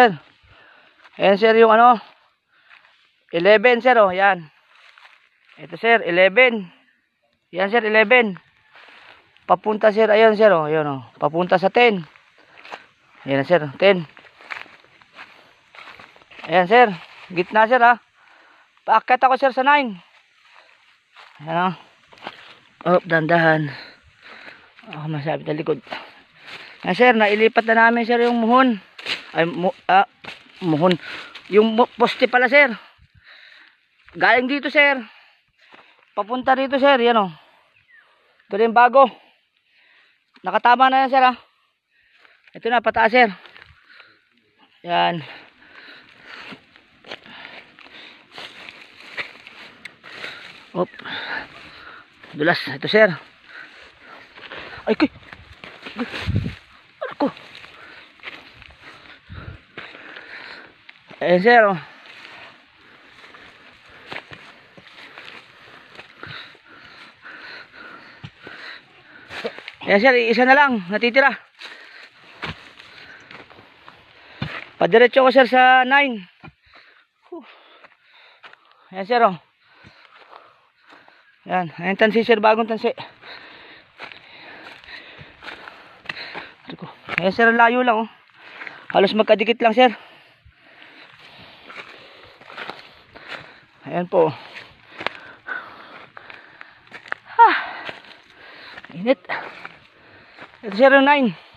Sir. Ayan sir yung ano. 11 sir oh. Yan. Ito sir. 11. Yan sir. 11. Papunta sir. Ayan sir oh. Ayan oh. Papunta sa 10. Ayan sir. 10. Ayan sir. Gitna sir ha. Paakyat ako sir sa 9. Ayan oh. Oh, dandahan. Oh, masabi sa likod. Ayan sir. Nailipat na namin sir yung muhon. Ay, mu ah, muhon. Yung poste pala sir. Galing dito sir. Papunta rito sir. Yan oh. Ito yung bago. Nakatama na yan sir ah. Ito na pataas sir. Yan. Op. Dulas. Ito sir. Ay kay. Ano Ayan sir oh. Ayan sir, isa na lang, natitira. Padiretso ko sir sa 9. Huh. Ayan sir oh. Ayan, ayan tansi sir, bagong tansi. Ayan sir, layo lang oh. Halos magkadikit lang sir. Ayan po. Ha. Init. Ito sir yung 9.